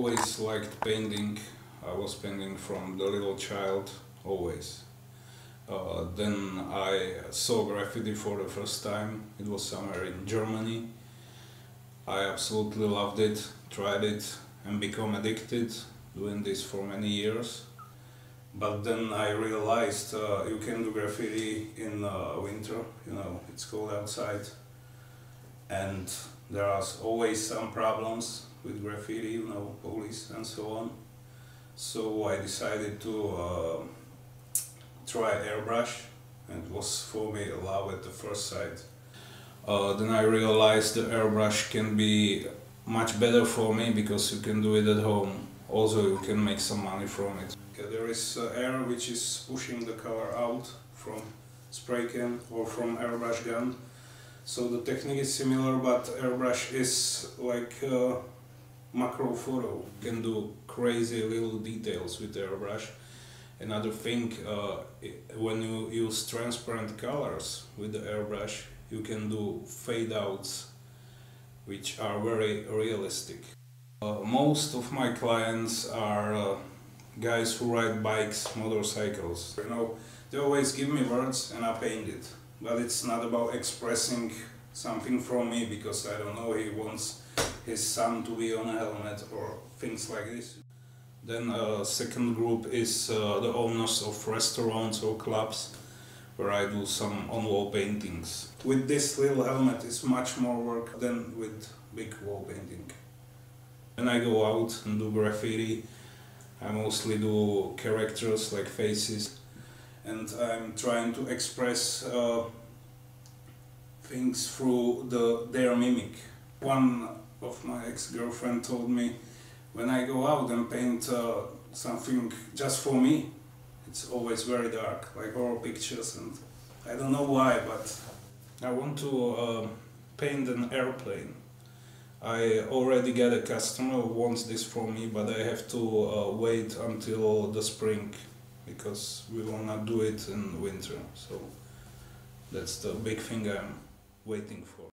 always liked painting. I was painting from the little child, always. Uh, then I saw graffiti for the first time. It was somewhere in Germany. I absolutely loved it, tried it, and become addicted, doing this for many years. But then I realized uh, you can do graffiti in uh, winter, you know, it's cold outside. And there are always some problems with graffiti, you know, police and so on. So I decided to uh, try airbrush and it was for me a love at the first sight. Uh, then I realized the airbrush can be much better for me because you can do it at home. Also you can make some money from it. Okay, there is uh, air which is pushing the color out from spray can or from airbrush gun. So the technique is similar but airbrush is like uh, macro photo. Can do crazy little details with the airbrush. Another thing, uh, when you use transparent colors with the airbrush, you can do fade outs which are very realistic. Uh, most of my clients are uh, guys who ride bikes, motorcycles. You know, they always give me words and I paint it. But it's not about expressing something from me because I don't know, he wants his son to be on a helmet or things like this. Then a uh, second group is uh, the owners of restaurants or clubs where I do some on-wall paintings. With this little helmet it's much more work than with big wall painting. When I go out and do graffiti, I mostly do characters like faces and I'm trying to express uh, things through the their mimic. One of my ex-girlfriend told me when I go out and paint uh, something just for me, it's always very dark, like horror pictures, and I don't know why, but I want to uh, paint an airplane. I already get a customer who wants this for me, but I have to uh, wait until the spring because we will not do it in winter. So that's the big thing I'm waiting for.